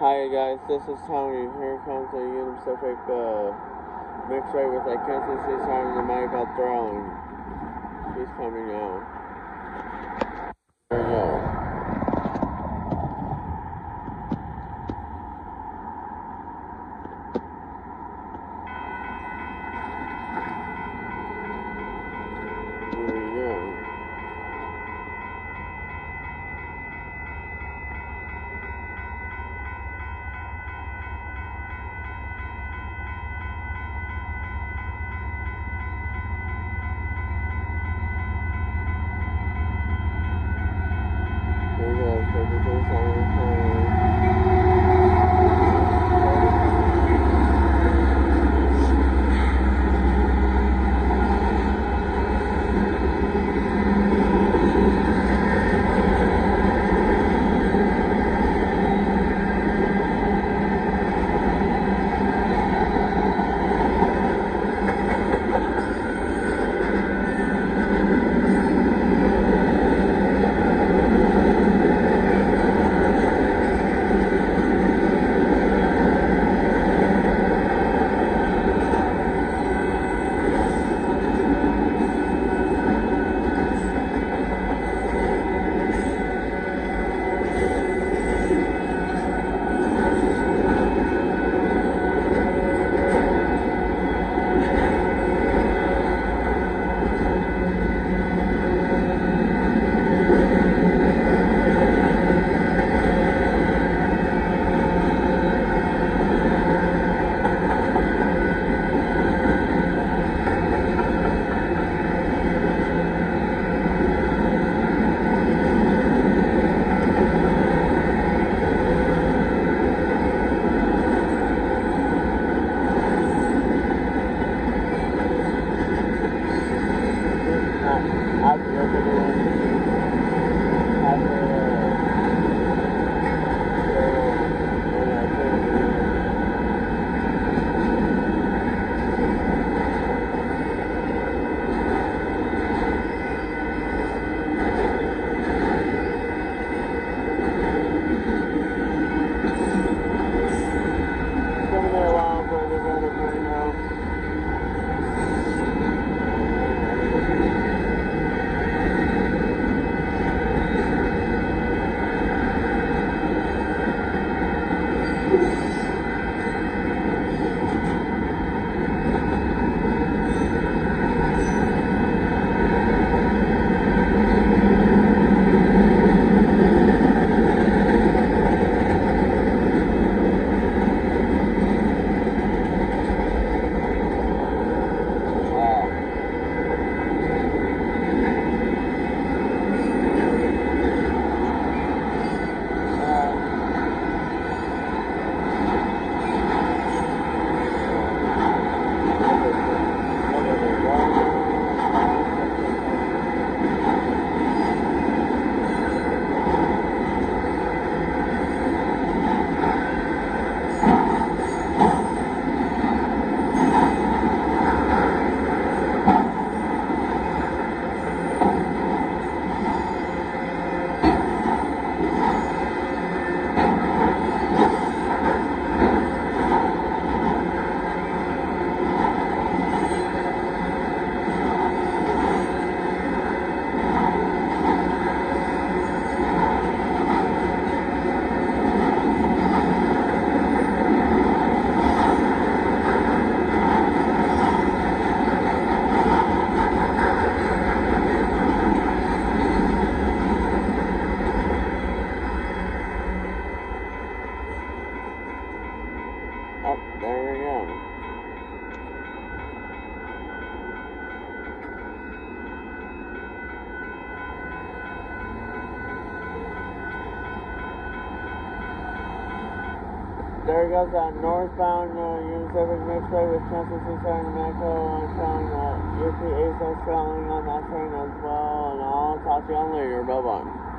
Hi guys, this is Tony. Here comes a Union Pacific uh, mixed freight with a Kansas City and the mic out throwing. He's coming out. There we go. Here we go. Here we go. Kansas City Oh, there go. There goes that northbound uh, Union Pacific Mixway with Kansas City Southern Mexico on showing that UP ASO selling on that train as well, and I'll talk to you later. Bye bye.